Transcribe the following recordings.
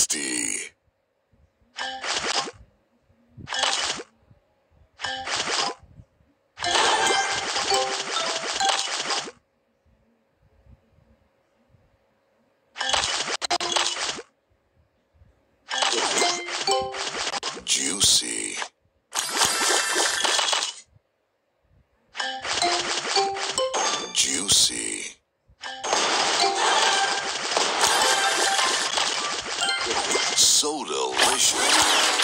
Nasty. Revelation.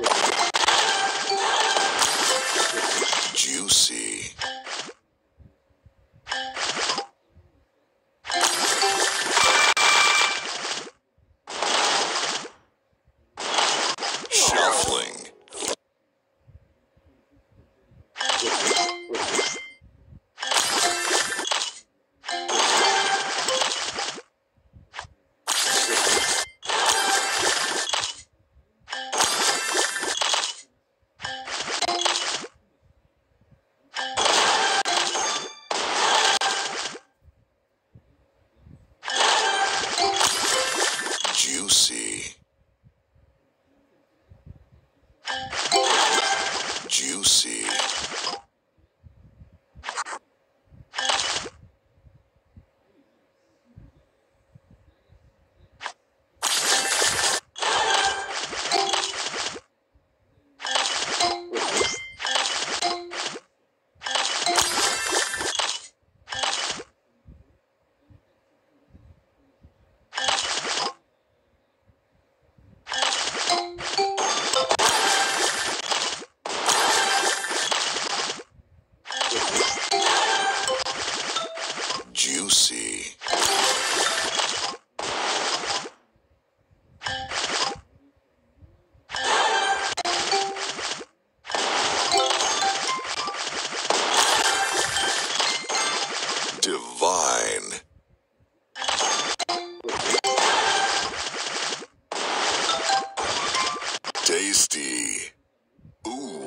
Thanks for Tasty. Ooh.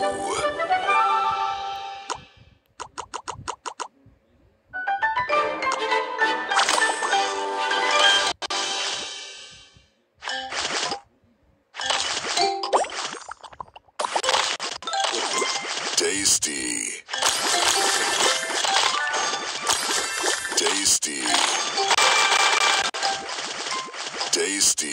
Tasty. Tasty. Tasty.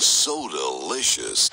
So delicious.